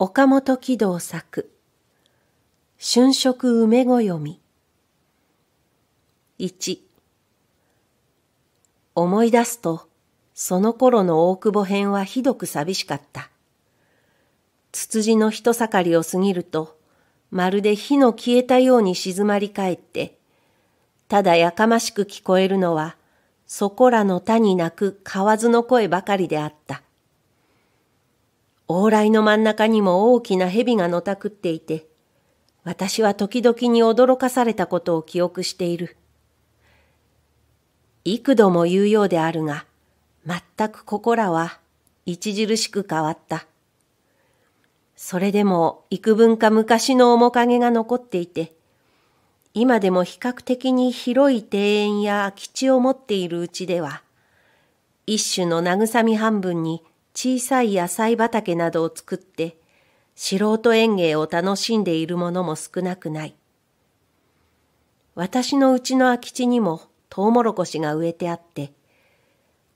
岡本喜道作春色梅ご読み1思い出すとその頃の大久保編はひどく寂しかった。つつじの人盛りを過ぎるとまるで火の消えたように静まり返ってただやかましく聞こえるのはそこらの田に鳴く蛙の声ばかりであった。往来の真ん中にも大きな蛇がのたくっていて、私は時々に驚かされたことを記憶している。幾度も言うようであるが、全くここらは著しく変わった。それでも幾分か昔の面影が残っていて、今でも比較的に広い庭園や空き地を持っているうちでは、一種の慰み半分に小さい野菜畑などを作って素人園芸を楽しんでいるものも少なくない。私のうちの空き地にもトウモロコシが植えてあって、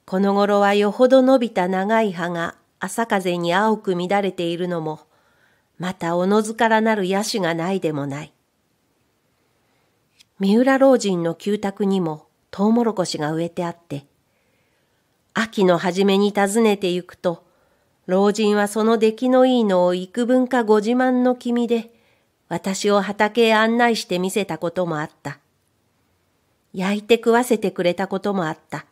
この頃はよほど伸びた長い葉が朝風に青く乱れているのも、またおのずからなる野手がないでもない。三浦老人の旧宅にもトウモロコシが植えてあって、秋の初めに訪ねて行くと、老人はその出来のいいのを幾分かご自慢の気味で、私を畑へ案内して見せたこともあった。焼いて食わせてくれたこともあった。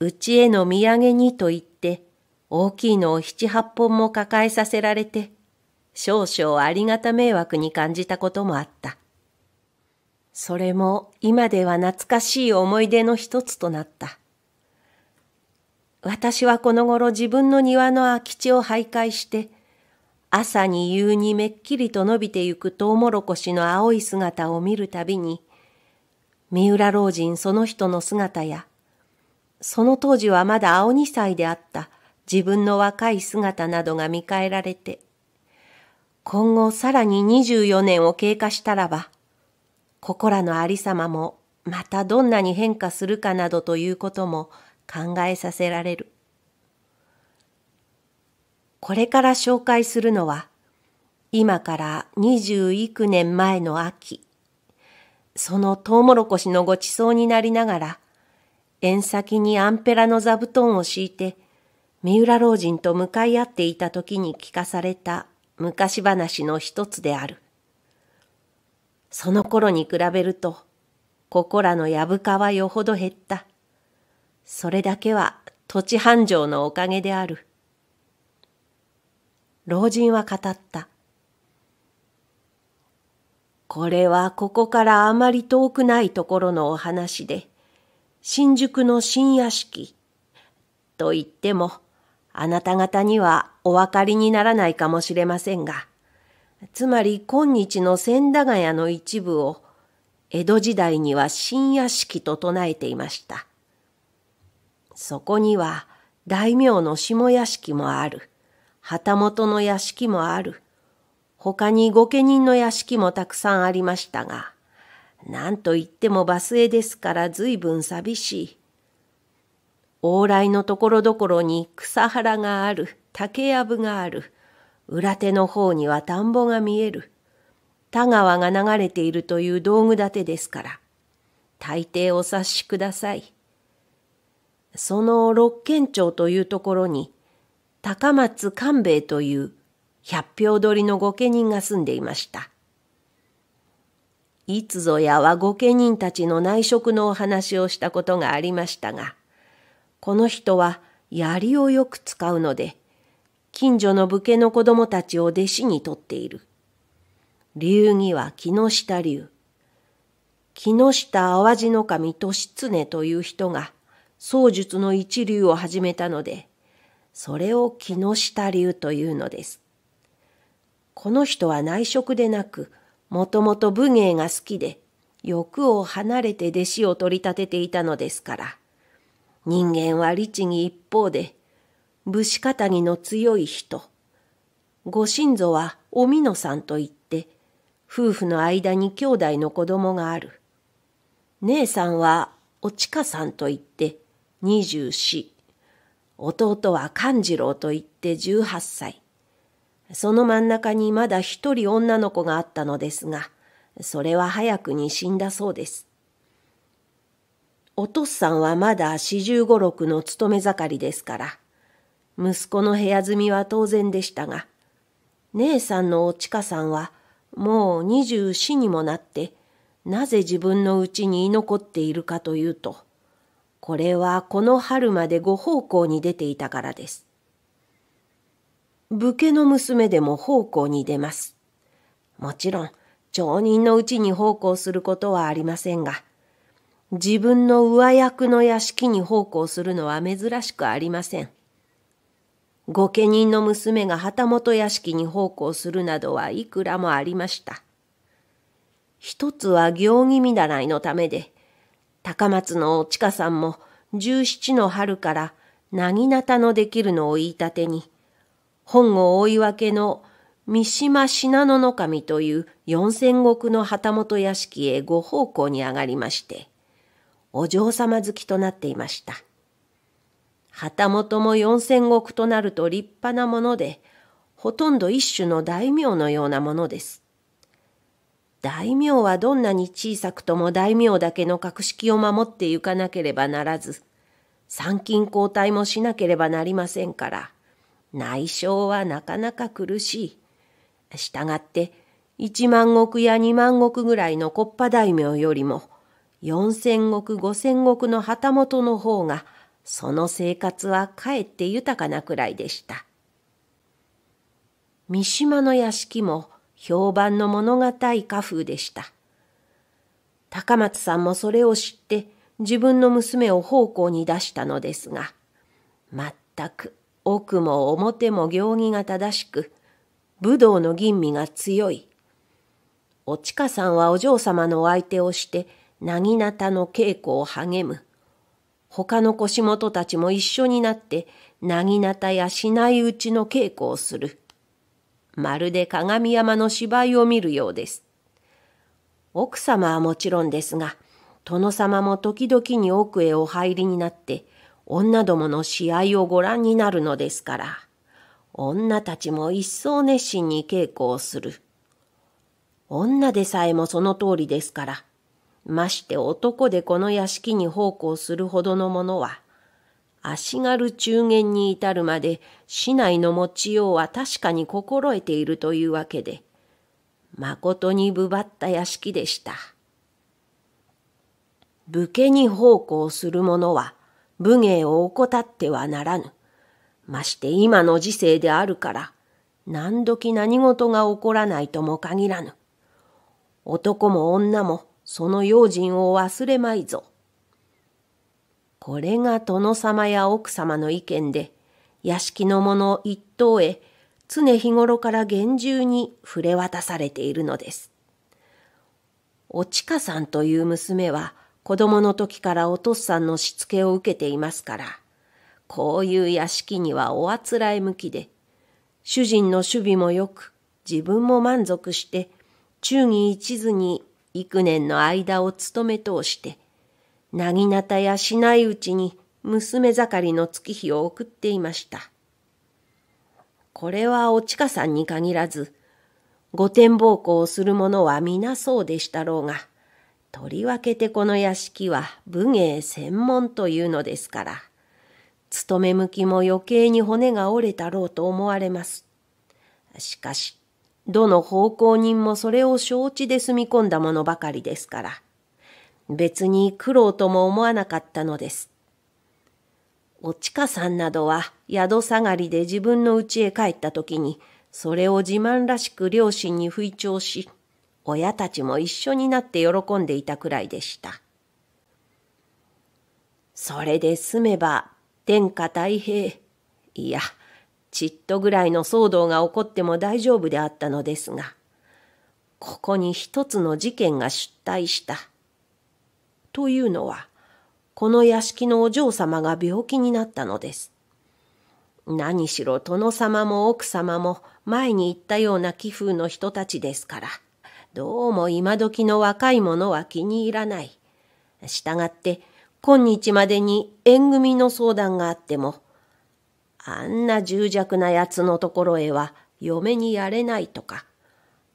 うちへの土産にと言って、大きいのを七八本も抱えさせられて、少々ありがた迷惑に感じたこともあった。それも今では懐かしい思い出の一つとなった。私はこの頃自分の庭の空き地を徘徊して、朝に夕にめっきりと伸びてゆくトウモロコシの青い姿を見るたびに、三浦老人その人の姿や、その当時はまだ青二歳であった自分の若い姿などが見返られて、今後さらに24年を経過したらば、ここらのありさまもまたどんなに変化するかなどということも考えさせられる。これから紹介するのは、今から二十幾年前の秋、そのトウモロコシのごちそうになりながら、縁先にアンペラの座布団を敷いて、三浦老人と向かい合っていた時に聞かされた昔話の一つである。その頃に比べると、ここらのやぶかはよほど減った。それだけは土地繁盛のおかげである。老人は語った。これはここからあまり遠くないところのお話で、新宿の新屋敷と言っても、あなた方にはお分かりにならないかもしれませんが、つまり今日の千駄ヶ谷の一部を江戸時代には新屋敷と唱えていました。そこには大名の下屋敷もある。旗本の屋敷もある。他に御家人の屋敷もたくさんありましたが、なんといってもバスへですから随分寂しい。往来のところどころに草原がある、竹やぶがある。裏手の方には田んぼが見える。田川が流れているという道具立てですから、大抵お察しください。その六軒町というところに、高松官兵衛という百俵取りの御家人が住んでいました。いつぞやは御家人たちの内職のお話をしたことがありましたが、この人は槍をよく使うので、近所の武家の子供たちを弟子にとっている。流儀は木下流。木下淡路守利常という人が、槍術の一流を始めたので、それを木下流というのです。この人は内職でなく、もともと武芸が好きで、欲を離れて弟子を取り立てていたのですから、人間は律儀一方で、武士肩着の強い人。ご親祖はおみのさんといって、夫婦の間に兄弟の子供がある。姉さんはおちかさんといって、二十四。弟は勘次郎といって十八歳。その真ん中にまだ一人女の子があったのですが、それは早くに死んだそうです。お父さんはまだ四十五六の勤め盛りですから、息子の部屋住みは当然でしたが、姉さんのおちかさんはもう二十四にもなって、なぜ自分のうちに居残っているかというと、これはこの春までご奉公に出ていたからです。武家の娘でも奉公に出ます。もちろん、町人のうちに奉公することはありませんが、自分の上役の屋敷に奉公するのは珍しくありません。御家人の娘が旗本屋敷に奉公するなどはいくらもありました。一つは行儀見習いのためで、高松のちかさんも十七の春からなぎなたのできるのを言いたてに、本郷追い分けの三島信濃守という四千石の旗本屋敷へご奉公に上がりまして、お嬢様好きとなっていました。旗本も四千石となると立派なもので、ほとんど一種の大名のようなものです。大名はどんなに小さくとも大名だけの格式を守ってゆかなければならず、参勤交代もしなければなりませんから、内省はなかなか苦しい。したがって一万石や二万石ぐらいの国家大名よりも四千石五千石の旗本の方がその生活はかえって豊かなくらいでした。三島の屋敷も評判の物語家風でした。高松さんもそれを知って自分の娘を奉公に出したのですが、まったく奥も表も行儀が正しく、武道の吟味が強い。おちかさんはお嬢様のお相手をして、なぎなたの稽古を励む。他の腰元たちも一緒になって、なぎなたやしない打ちの稽古をする。まるで鏡山の芝居を見るようです。奥様はもちろんですが、殿様も時々に奥へお入りになって、女どもの試合をご覧になるのですから。女たちも一層熱心に稽古をする。女でさえもその通りですから、まして男でこの屋敷に奉公するほどのものは、足軽中間に至るまで市内の持ちようは確かに心得ているというわけで、まことにぶばった屋敷でした。武家に奉公する者は武芸を怠ってはならぬ。まして今の時世であるから、何時何事が起こらないとも限らぬ。男も女もその用心を忘れまいぞ。これが殿様や奥様の意見で、屋敷の者一等へ常日頃から厳重に触れ渡されているのです。おちかさんという娘は子供の時からお父さんのしつけを受けていますから、こういう屋敷にはおあつらえ向きで、主人の守備もよく、自分も満足して、忠義一途に幾年の間を務め通して、なぎなたやしないうちに娘盛りの月日を送っていました。これはおちかさんに限らず、御殿奉公をする者は皆そうでしたろうが、とりわけてこの屋敷は武芸専門というのですから、勤め向きも余計に骨が折れたろうと思われます。しかし、どの奉公人もそれを承知で住み込んだものばかりですから、別に苦労とも思わなかったのです。おちかさんなどは宿下がりで自分の家へ帰った時に、それを自慢らしく両親に吹聴し、親たちも一緒になって喜んでいたくらいでした。それで済めば天下太平。いや、ちっとぐらいの騒動が起こっても大丈夫であったのですが、ここに一つの事件が出退した。というのは、この屋敷のお嬢様が病気になったのです。何しろ殿様も奥様も前に言ったような寄付の人たちですから、どうも今時の若い者は気に入らない。したがって、今日までに縁組の相談があっても、あんな重弱な奴のところへは嫁にやれないとか、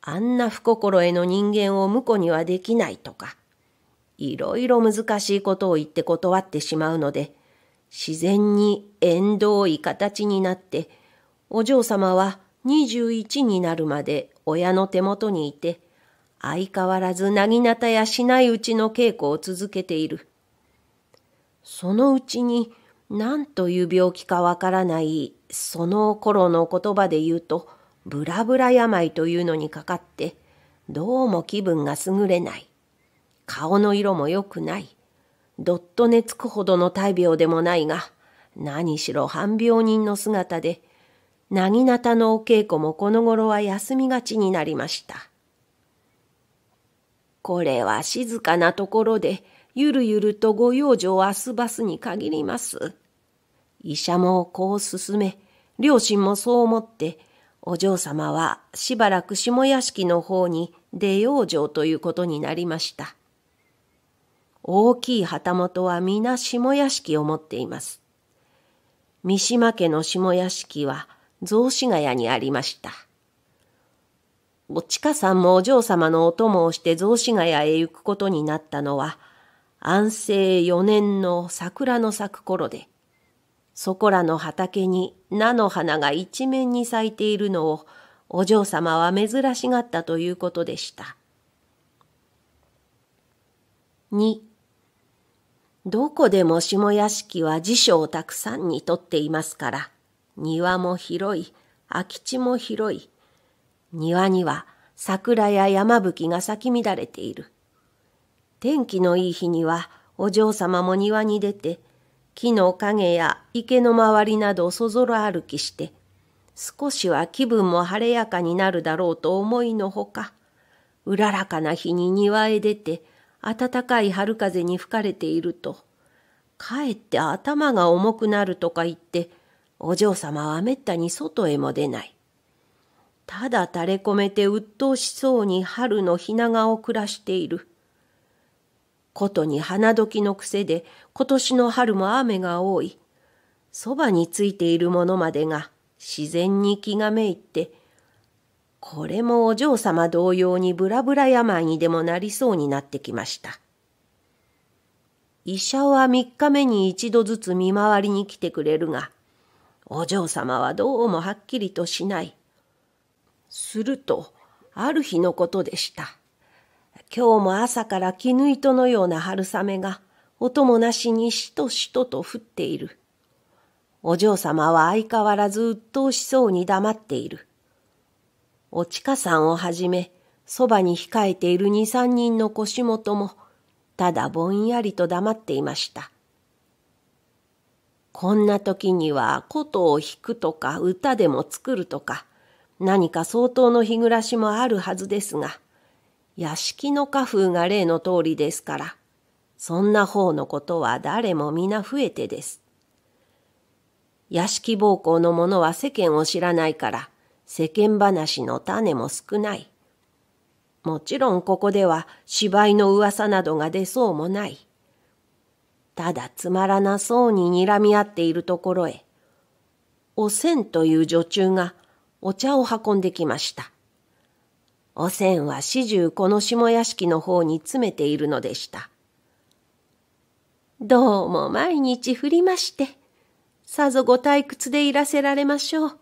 あんな不心得の人間を婿にはできないとか、いろいろ難しいことを言って断ってしまうので、自然に縁遠い形になって、お嬢様は21になるまで親の手元にいて、相変わらずなぎなたやしないうちの稽古を続けている。そのうちに何という病気かわからないその頃の言葉で言うとブラブラ病というのにかかってどうも気分が優れない。顔の色も良くない。どっと寝つくほどの大病でもないが何しろ半病人の姿でなぎなたのお稽古もこの頃は休みがちになりました。これは静かなところでゆるゆるとご養生をあすばすに限ります。医者もこう進め、両親もそう思って、お嬢様はしばらく下屋敷の方に出養生ということになりました。大きい旗本は皆下屋敷を持っています。三島家の下屋敷は雑司ヶ谷にありました。おちかさんもお嬢様のお供をして雑司ヶ谷へ行くことになったのは、安政四年の桜の咲く頃で、そこらの畑に菜の花が一面に咲いているのをお嬢様は珍しがったということでした。2どこでも下屋敷は辞書をたくさんにとっていますから、庭も広い、空き地も広い。庭には桜や山吹が咲き乱れている。天気のいい日にはお嬢様も庭に出て木の影や池の周りなどそぞろ歩きして少しは気分も晴れやかになるだろうと思いのほかうららかな日に庭へ出て暖かい春風に吹かれているとかえって頭が重くなるとか言ってお嬢様はめったに外へも出ない。ただ垂れ込めて鬱陶しそうに春のひながを暮らしている。ことに花時の癖で今年の春も雨が多い。そばについているものまでが自然に気がめいって、これもお嬢様同様にブラブラ病にでもなりそうになってきました。医者は三日目に一度ずつ見回りに来てくれるが、お嬢様はどうもはっきりとしない。すると、ある日のことでした。今日も朝から絹糸のような春雨が音もなしにしとしとと降っている。お嬢様は相変わらず鬱陶しそうに黙っている。おちかさんをはじめ、そばに控えている二三人の腰元も、ただぼんやりと黙っていました。こんな時には琴を弾くとか歌でも作るとか、何か相当の日暮らしもあるはずですが、屋敷の家風が例の通りですから、そんな方のことは誰も皆増えてです。屋敷暴行の者は世間を知らないから、世間話の種も少ない。もちろんここでは芝居の噂などが出そうもない。ただつまらなそうに睨み合っているところへ、おせんという女中がお茶を運んできました。おせんは始終この下屋敷の方に詰めているのでした。どうも毎日降りまして、さぞご退屈でいらせられましょう。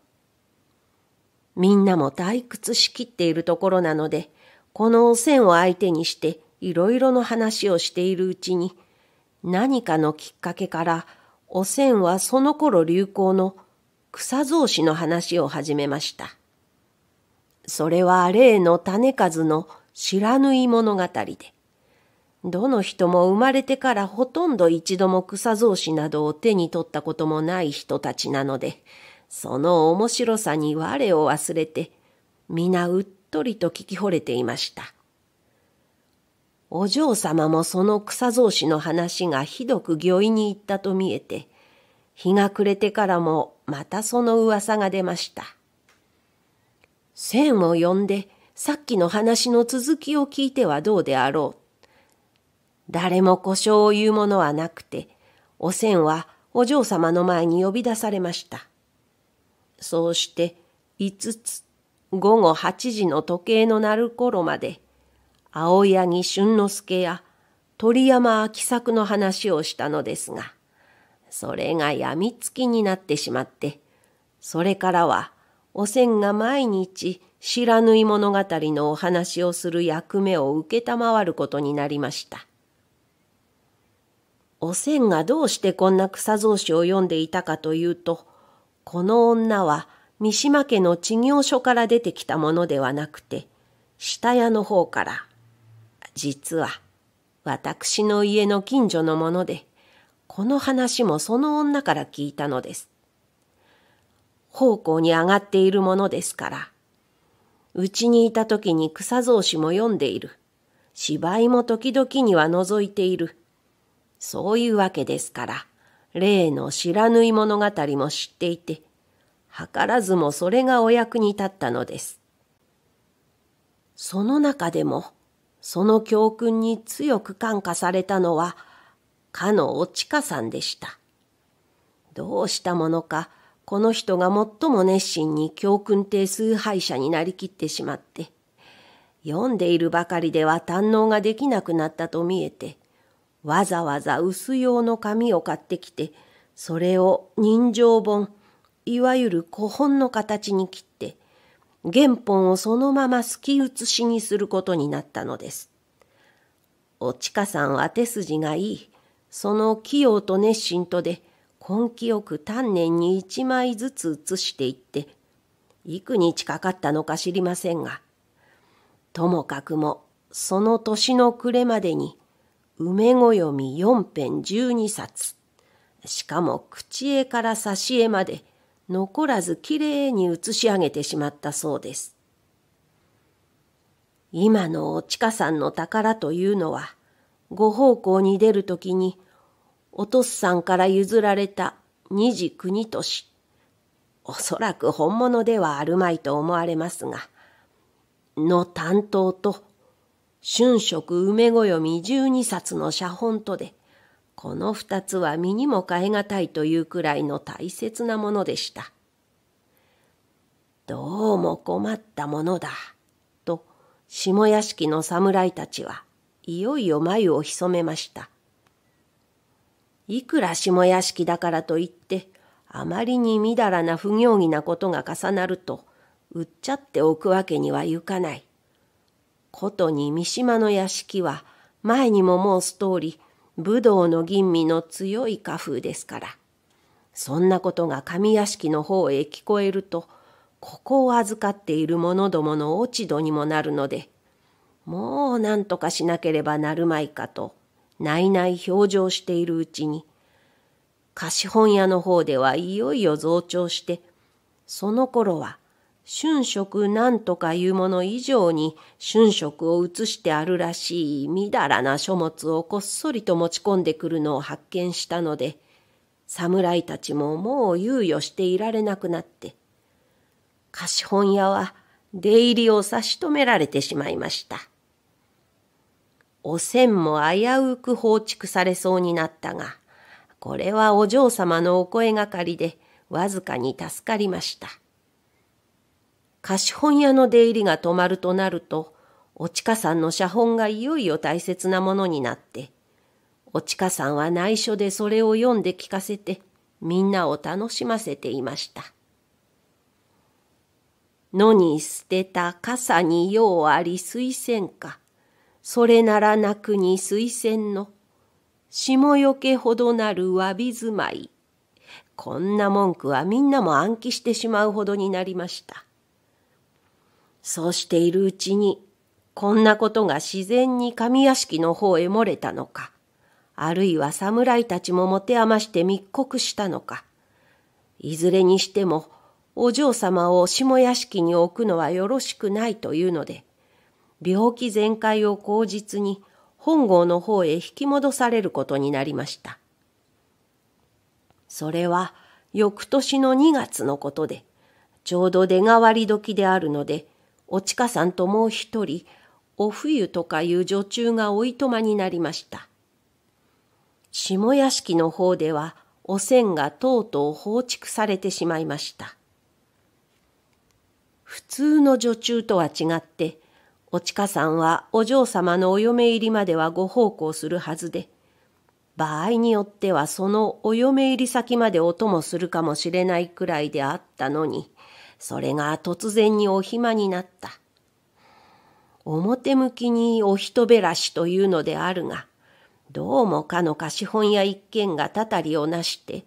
みんなも退屈しきっているところなので、このおせんを相手にしていろいろの話をしているうちに、何かのきっかけからおせんはその頃流行の草草子の話を始めました。それは例の種数の知らぬい物語で、どの人も生まれてからほとんど一度も草草子などを手に取ったこともない人たちなので、その面白さに我を忘れて、皆うっとりと聞き惚れていました。お嬢様もその草草子の話がひどく御意に行ったと見えて、日が暮れてからもまたその噂が出ました。線を呼んでさっきの話の続きを聞いてはどうであろう。誰も故障を言うものはなくて、お線はお嬢様の前に呼び出されました。そうして五つ午後8時の時計の鳴る頃まで、青柳俊之助や鳥山秋作の話をしたのですが、それがやみつきになってしまって、それからはおせんが毎日知らぬい物語のお話をする役目を承ることになりました。おせんがどうしてこんな草草子を読んでいたかというと、この女は三島家の知行所から出てきたものではなくて、下屋の方から、実は私の家の近所のもので、この話もその女から聞いたのです。奉公に上がっているものですから、うちにいた時に草草子も読んでいる。芝居も時々には覗いている。そういうわけですから、例の知らぬい物語も知っていて、図らずもそれがお役に立ったのです。その中でも、その教訓に強く感化されたのは、かのおちかさんでした。どうしたものか、この人が最も熱心に教訓亭崇拝者になりきってしまって、読んでいるばかりでは堪能ができなくなったと見えて、わざわざ薄用の紙を買ってきて、それを人情本、いわゆる古本の形に切って、原本をそのまま透き写しにすることになったのです。おちかさんは手筋がいい。その器用と熱心とで根気よく丹念に一枚ずつ写していって、幾日かかったのか知りませんが、ともかくもその年の暮れまでに梅ご読み四編十二冊、しかも口絵から挿絵まで残らずきれいに写し上げてしまったそうです。今のおちかさんの宝というのは、ご奉公に出るときに、おとっさんから譲られた二次国年。おそらく本物ではあるまいと思われますが、の担当と、春色梅ご読み十二冊の写本とで、この二つは身にも代え難いというくらいの大切なものでした。どうも困ったものだ、と下屋敷の侍たちはいよいよ眉を潜めました。いくら下屋敷だからといって、あまりにみだらな不行儀なことが重なると、売っちゃっておくわけにはいかない。ことに三島の屋敷は、前にも申す通り、武道の吟味の強い家風ですから。そんなことが上屋敷の方へ聞こえると、ここを預かっている者どもの落ち度にもなるので、もう何とかしなければなるまいかと、ないない表情しているうちに、貸本屋の方ではいよいよ増長して、その頃は春色なんとかいうもの以上に春色を写してあるらしいみだらな書物をこっそりと持ち込んでくるのを発見したので、侍たちももう猶予していられなくなって、貸本屋は出入りを差し止められてしまいました。お線も危うく放逐されそうになったが、これはお嬢様のお声がかりでわずかに助かりました。貸本屋の出入りが止まるとなると、おちかさんの写本がいよいよ大切なものになって、おちかさんは内緒でそれを読んで聞かせて、みんなを楽しませていました。野に捨てた傘に用あり水仙か、それならなくに水仙の、霜よけほどなるわび住まい。こんな文句はみんなも暗記してしまうほどになりました。そうしているうちに、こんなことが自然に上屋敷の方へ漏れたのか、あるいは侍たちも持て余して密告したのか、いずれにしても、お嬢様を下屋敷に置くのはよろしくないというので、病気全開を口実に本郷の方へ引き戻されることになりました。それは翌年の2月のことで、ちょうど出代わり時であるので、おちかさんともう一人、お冬とかいう女中がおいとまになりました。下屋敷の方では、おせんがとうとう放逐されてしまいました。普通の女中とは違って、おちかさんはお嬢様のお嫁入りまではご奉公するはずで、場合によってはそのお嫁入り先までお供するかもしれないくらいであったのに、それが突然にお暇になった。表向きにお人べらしというのであるが、どうもかの貸本屋一軒がたたりをなして、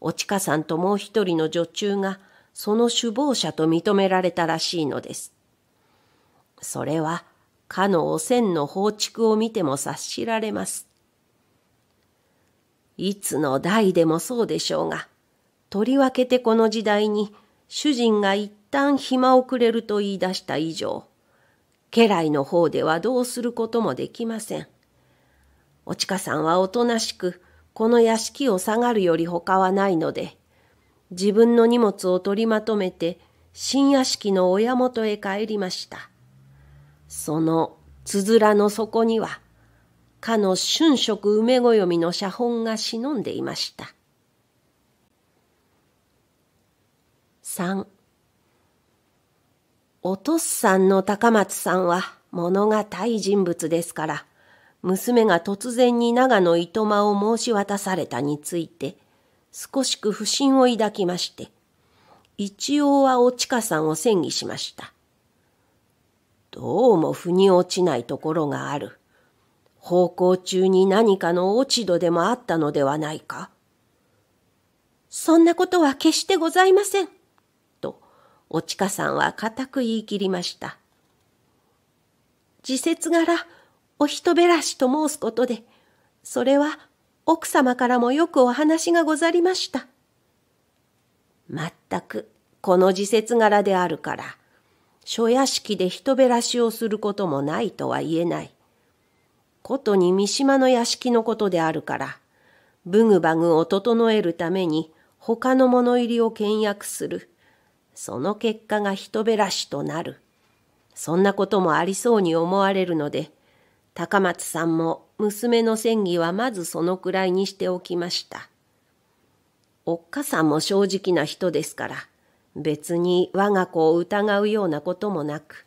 おちかさんともう一人の女中がその首謀者と認められたらしいのです。それは、かのおせんの放逐を見ても察しられます。いつの代でもそうでしょうが、とりわけてこの時代に主人が一旦暇をくれると言い出した以上、家来の方ではどうすることもできません。おちかさんはおとなしく、この屋敷を下がるより他はないので、自分の荷物を取りまとめて、新屋敷の親元へ帰りました。そのつづらの底には、かの春色梅暦の写本が忍んでいました。三お父さんの高松さんは物がたい人物ですから、娘が突然に長野糸間を申し渡されたについて、少しく不審を抱きまして、一応はおちかさんを戦議しました。どうも腑に落ちないところがある。奉公中に何かの落ち度でもあったのではないかそんなことは決してございません。おちかさんは固く言い切りました。自節柄、お人べらしと申すことで、それは奥様からもよくお話がござりました。まったくこの自節柄であるから、諸屋敷で人べらしをすることもないとは言えない。ことに三島の屋敷のことであるから、ブグバグを整えるために他の物入りを倹約する。その結果が人べらしとなる。そんなこともありそうに思われるので、高松さんも娘の戦議はまずそのくらいにしておきました。おっかさんも正直な人ですから、別に我が子を疑うようなこともなく、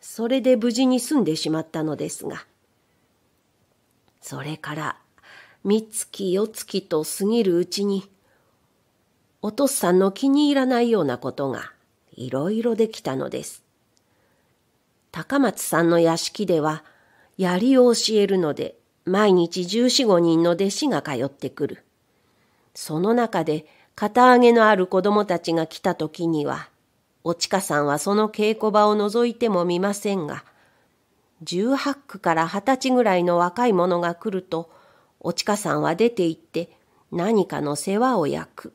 それで無事に済んでしまったのですが、それから三月四月と過ぎるうちに、お父さんの気に入らないようなことがいろいろできたのです。高松さんの屋敷では、槍を教えるので、毎日十四五人の弟子が通ってくる。その中で、肩上げのある子供たちが来た時には、おちかさんはその稽古場を覗いてもみませんが、十八区から二十歳ぐらいの若い者が来ると、おちかさんは出て行って何かの世話を焼く。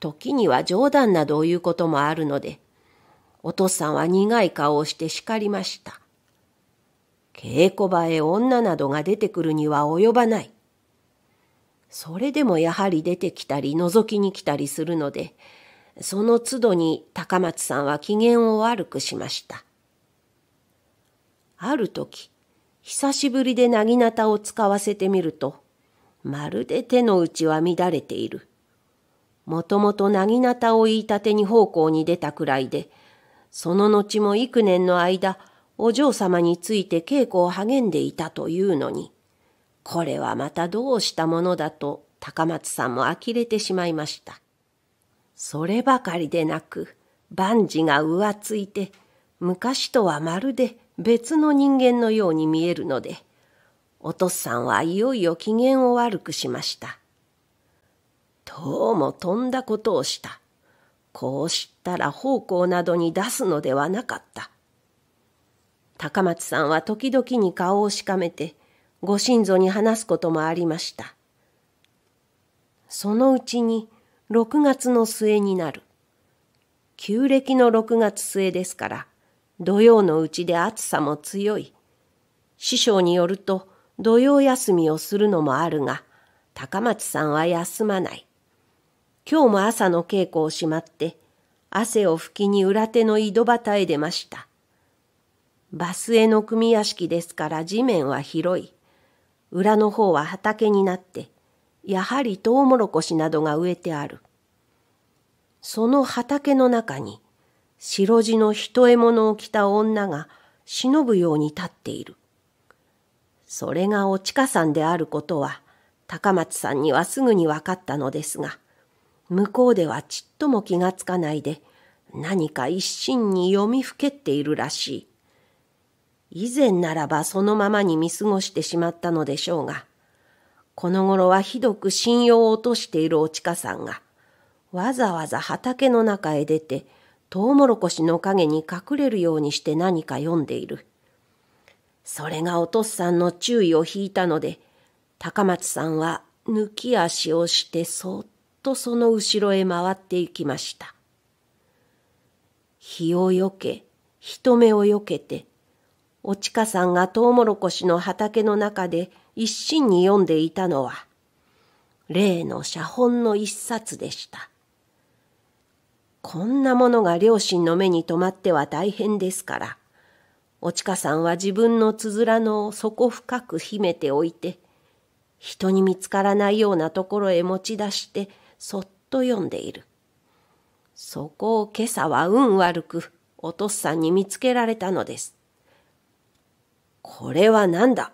時には冗談などを言うこともあるので、お父さんは苦い顔をして叱りました。稽古場へ女などが出てくるには及ばない。それでもやはり出てきたり覗きに来たりするので、その都度に高松さんは機嫌を悪くしました。ある時、久しぶりでなぎなたを使わせてみると、まるで手の内は乱れている。もともとなぎなたを言いたてに奉公に出たくらいで、その後も幾年の間、お嬢様について稽古を励んでいたというのに、これはまたどうしたものだと高松さんも呆れてしまいました。そればかりでなく、万事が浮ついて、昔とはまるで別の人間のように見えるので、お父さんはいよいよ機嫌を悪くしました。どうもとんだことをした。こうしたら奉公などに出すのではなかった。高松さんは時々に顔をしかめて、ご親族に話すこともありました。そのうちに6月の末になる。旧暦の6月末ですから、土曜のうちで暑さも強い。師匠によると土曜休みをするのもあるが、高松さんは休まない。今日も朝の稽古をしまって、汗を拭きに裏手の井戸端へ出ました。バスへの組屋敷ですから地面は広い。裏の方は畑になって、やはりトウモロコシなどが植えてある。その畑の中に、白地の一獲物を着た女が忍ぶように立っている。それがおちかさんであることは高松さんにはすぐに分かったのですが、向こうではちっとも気がつかないで何か一心に読みふけっているらしい。以前ならばそのままに見過ごしてしまったのでしょうが、この頃はひどく信用を落としているおちかさんが、わざわざ畑の中へ出て、トウモロコシの陰に隠れるようにして何か読んでいる。それがお父さんの注意を引いたので、高松さんは抜き足をしてそっとその後ろへ回って行きました。日をよけ、人目をよけて、おちかさんがトウモロコシの畑の中で一心に読んでいたのは、例の写本の一冊でした。こんなものが両親の目に留まっては大変ですから、おちかさんは自分のつづらの底深く秘めておいて、人に見つからないようなところへ持ち出してそっと読んでいる。そこを今朝は運悪くお父さんに見つけられたのです。これは何だ？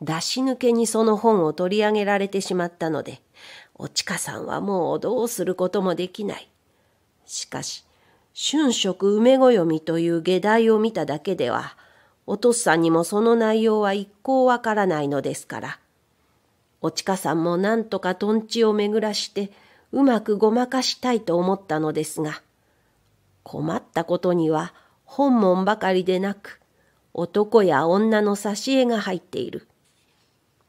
出し抜けにその本を取り上げられてしまったので、おちかさんはもうどうすることもできない。しかし、春色梅ご読みという下題を見ただけでは、お父さんにもその内容は一向わからないのですから、おちかさんもなんとかとんちを巡らして、うまくごまかしたいと思ったのですが、困ったことには本門ばかりでなく、男や女の挿絵が入っている。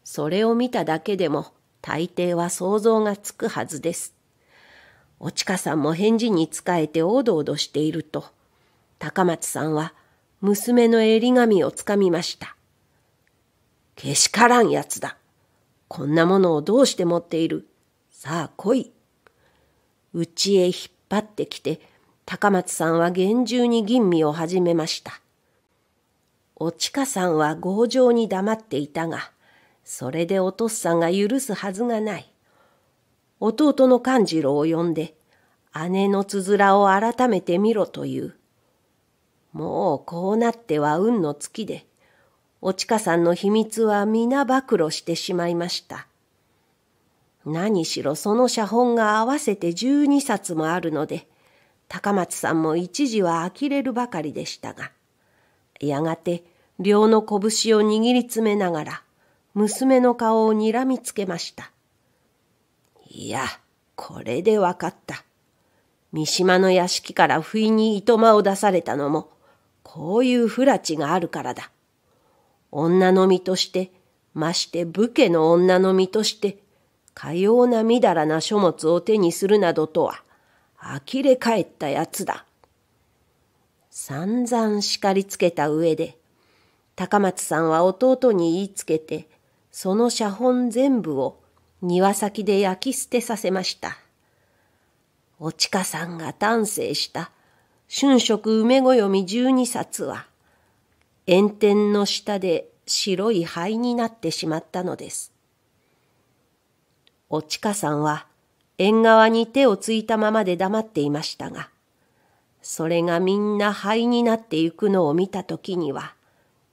それを見ただけでも大抵は想像がつくはずです。おちかさんも返事に仕えておどおどしていると、高松さんは娘の襟髪をつかみました。けしからんやつだ。こんなものをどうして持っている？さあ来い。家へ引っ張ってきて、高松さんは厳重に吟味を始めました。おちかさんは強情に黙っていたが、それでお父さんが許すはずがない。弟の勘次郎を呼んで、姉のつづらを改めて見ろという。もうこうなっては運の月で、おちかさんの秘密は皆暴露してしまいました。何しろその写本が合わせて十二冊もあるので、高松さんも一時は呆れるばかりでしたが、やがて両の拳を握りつめながら、娘の顔をにらみつけました。いや、これでわかった。三島の屋敷から不意に糸間を出されたのも、こういう不埒があるからだ。女の身として、まして武家の女の身として、かようなみだらな書物を手にするなどとは、呆れ返ったやつだ。散々叱りつけた上で、高松さんは弟に言いつけて、その写本全部を庭先で焼き捨てさせました。おちかさんが丹精した春色梅ご読み十二冊は、炎天の下で白い灰になってしまったのです。おちかさんは縁側に手をついたままで黙っていましたが、それがみんな灰になってゆくのを見たときには、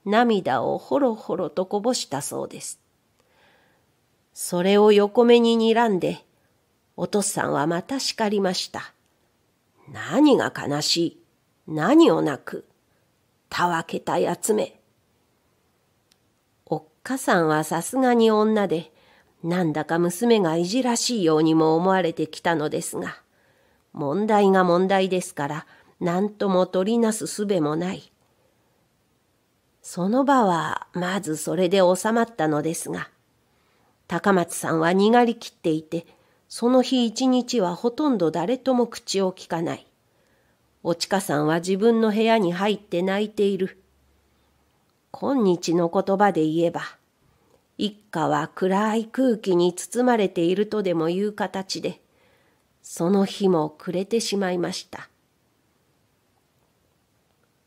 涙をほろほろとこぼしたそうです。それを横目に睨んで、お父さんはまた叱りました。何が悲しい何を泣くたわけたやつめ。おっかさんはさすがに女で、なんだか娘がいじらしいようにも思われてきたのですが、問題が問題ですから、何とも取りなすすべもない。その場はまずそれで収まったのですが、高松さんはにがりきっていて、その日一日はほとんど誰とも口を聞かない。おちかさんは自分の部屋に入って泣いている。今日の言葉で言えば、一家は暗い空気に包まれているとでもいう形で、その日も暮れてしまいました。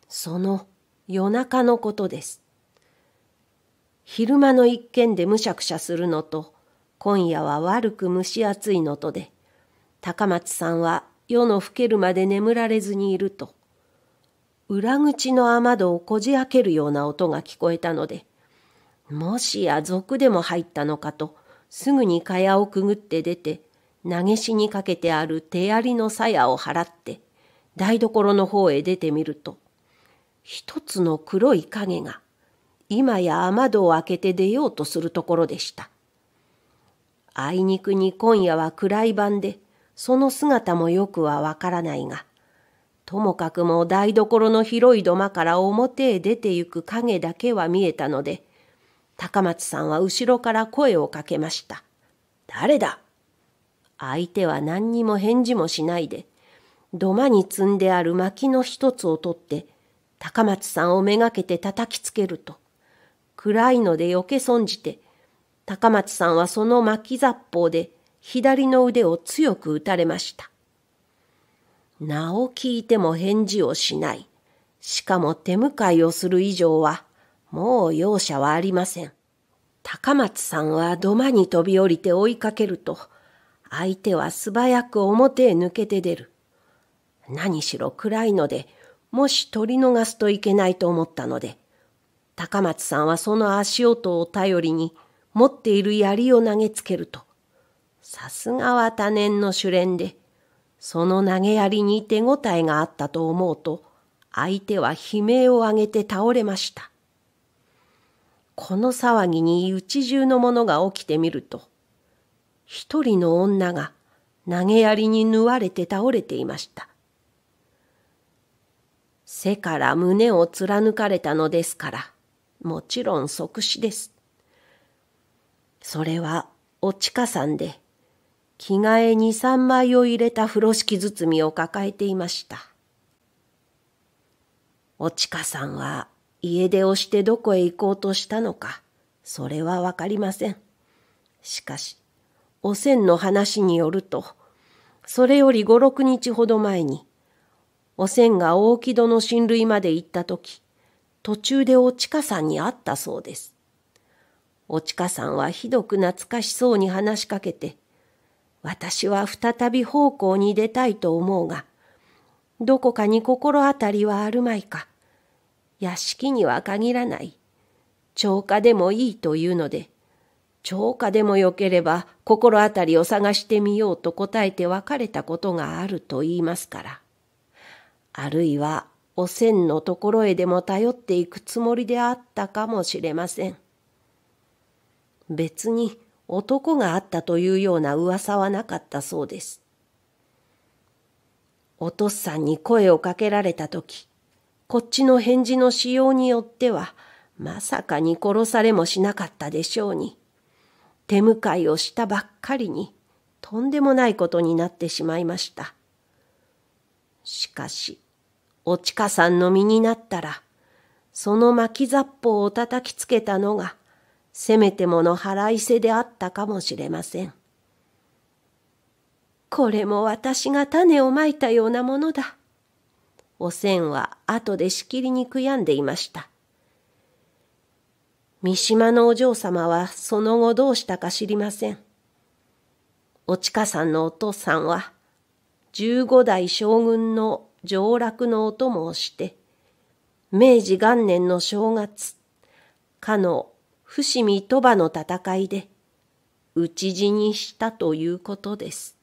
その夜中のことです。昼間の一軒でむしゃくしゃするのと、今夜は悪く蒸し暑いのとで、高松さんは夜の更けるまで眠られずにいると、裏口の雨戸をこじ開けるような音が聞こえたので、もしや賊でも入ったのかと、すぐに蚊帳をくぐって出て、投げしにかけてある手槍の鞘を払って、台所の方へ出てみると、一つの黒い影が、今や雨戸を開けて出ようとするところでした。あいにくに今夜は暗い晩で、その姿もよくはわからないが、ともかくも台所の広い土間から表へ出て行く影だけは見えたので、高松さんは後ろから声をかけました。誰だ？相手は何にも返事もしないで、土間に積んである薪の一つを取って、高松さんをめがけて叩きつけると、暗いのでよけ損じて、高松さんはその薪雑砲で左の腕を強く打たれました。名を聞いても返事をしない。しかも手向かいをする以上は、もう容赦はありません。高松さんは土間に飛び降りて追いかけると、相手は素早く表へ抜けて出る。何しろ暗いので、もし取り逃すといけないと思ったので、高松さんはその足音を頼りに持っている槍を投げつけると、さすがは多年の主練で、その投げ槍に手応えがあったと思うと、相手は悲鳴を上げて倒れました。この騒ぎに家中の者が起きてみると、一人の女が投げ槍に縫われて倒れていました。背から胸を貫かれたのですから、もちろん即死です。それはおちかさんで、着替えに三枚を入れた風呂敷包みを抱えていました。おちかさんは家出をしてどこへ行こうとしたのか、それはわかりません。しかし、おせんの話によると、それより五六日ほど前に、おせんが大木戸の親類まで行ったとき、途中でおちかさんに会ったそうです。おちかさんはひどく懐かしそうに話しかけて、私は再び奉公に出たいと思うが、どこかに心当たりはあるまいか。屋敷には限らない。超過でもいいというので、超過でもよければ心当たりを探してみようと答えて別れたことがあると言いますから。あるいはおせんのところへでも頼っていくつもりであったかもしれません。別に男があったというような噂はなかったそうです。お父さんに声をかけられたとき、こっちの返事のしようによっては、まさかに殺されもしなかったでしょうに。手向かいをしたばっかりに、とんでもないことになってしまいました。しかし、おちかさんの身になったら、その巻き雑報を叩きつけたのが、せめてもの腹いせであったかもしれません。これも私が種をまいたようなものだ。おせんは後でしきりに悔やんでいました。三島のお嬢様はその後どうしたか知りません。おちかさんのお父さんは十五代将軍の上洛のお供をして、明治元年の正月、かの伏見鳥羽の戦いで討ち死にしたということです。